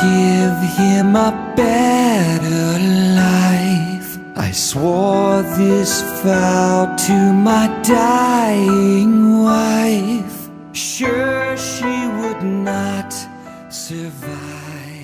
give him a better life. I swore this vow to my dying wife. Sure she would not survive.